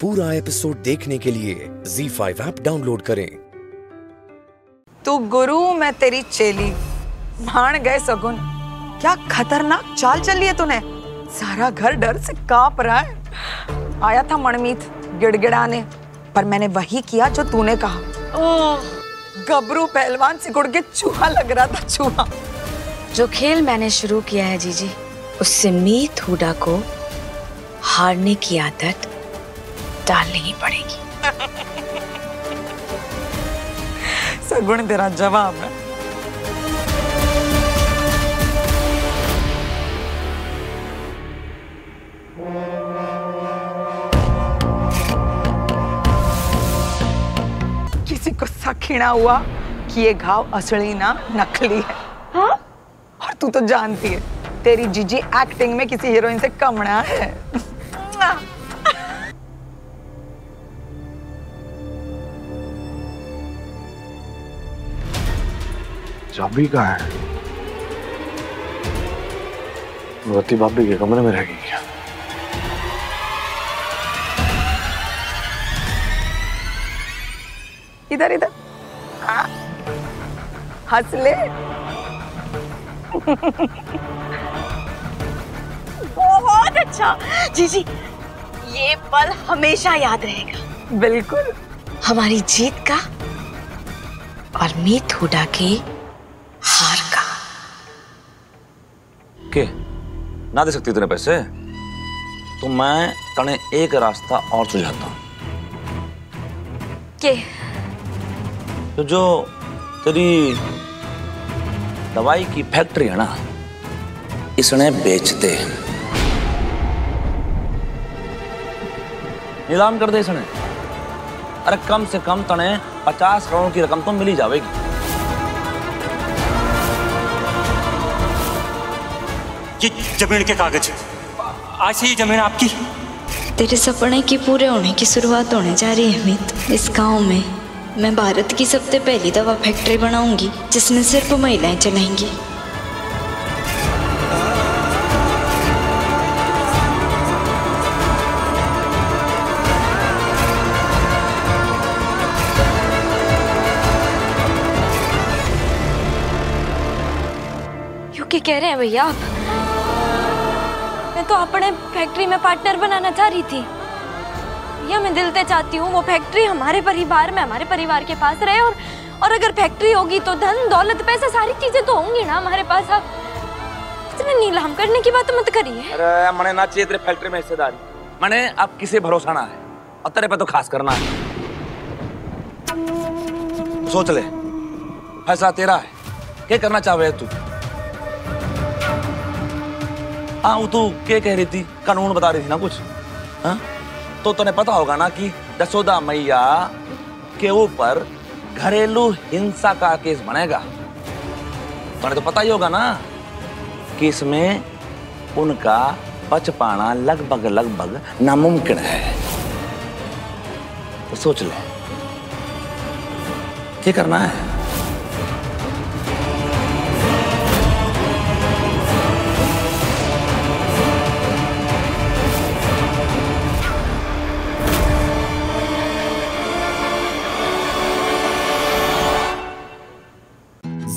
पूरा एपिसोड देखने के लिए Z5 ऐप डाउनलोड करें। तू गुरु मैं तेरी चेली। भाण गए सगुन। क्या खतरनाक चाल चली है तूने? सारा घर डर से काँप रहा है। आया था मणमीत गिड़गिड़ाने पर मैंने वही किया जो तूने कहा। गबरू पहलवान से गुड़ के चूहा लग रहा था चूहा। जो खेल मैंने शुरू किया है जीजी उससे मीत हुडा को हारने की आदत डालनी ही पड़ेगी। सगुण तेरा जवाब है। किसी को सखीना हुआ कि ये घाव असली ना नकली है। हाँ? और तू तो जानती है तेरी जीजी एक्टिंग में किसी हीरोइन से कमना है। चाबी कहाँ है? भगवती भाभी के कमरे में रह गई क्या? इधर इधर। हाँ। हंस ले। बहुत अच्छा। जी जी। ये पल हमेशा याद रहेगा। बिल्कुल। हमारी जीत का और मीत हुडा की हार का। के? ना दे सकती तूने पैसे? तो मैं तने एक रास्ता और सुझाता हूँ। के? तो जो तेरी दवाई की फैक्ट्री है ना इसने बेच दे। नीलाम कर दे इसने। अरे कम से कम तने पचास करोड़ की रकम तो मिली जाएगी ये ज़मीन के कागज़। आज से ये ज़मीन आपकी। तेरे सपने की पूरे होने की शुरुआत होने जा रही है मीत इस गाँव में मैं भारत की सबसे पहली दवा फैक्ट्री बनाऊँगी, जिसमें सिर्फ़ महिलाएँ चलाएँगी। के कह रहे हैं भैया आप? तो अपने फैक्ट्री में पार्टनर बनाना चाह रही थी। भैया मैं दिल से चाहती हूँ वो फैक्ट्री हमारे परिवार में, हमारे परिवार के पास रहे और और अगर फैक्ट्री होगी तो धन, दौलत, पैसा सारी चीज़ें तो होंगी ना हमारे पास। आप इतने नीलाम करने की बात मत करिए। मने ना चाहिए तेरे फैक्ट्री में हिस्सेदारी। मने, अब किसे भरोसा ना है? और तेरे पे तो खास करना है। सोच ले, फैसला तेरा है। क्या करना चाह रहे तू? हाँ वो तू क्या कह रही थी? कानून बता रही थी ना कुछ। हाँ? तो तुम्हें पता होगा ना कि जसोदा मैया के ऊपर घरेलू हिंसा का केस बनेगा। तुम्हें तो पता ही होगा ना कि इसमें उनका बच पाना लगभग लगभग नामुमकिन है। तो सोच ले। क्या करना है?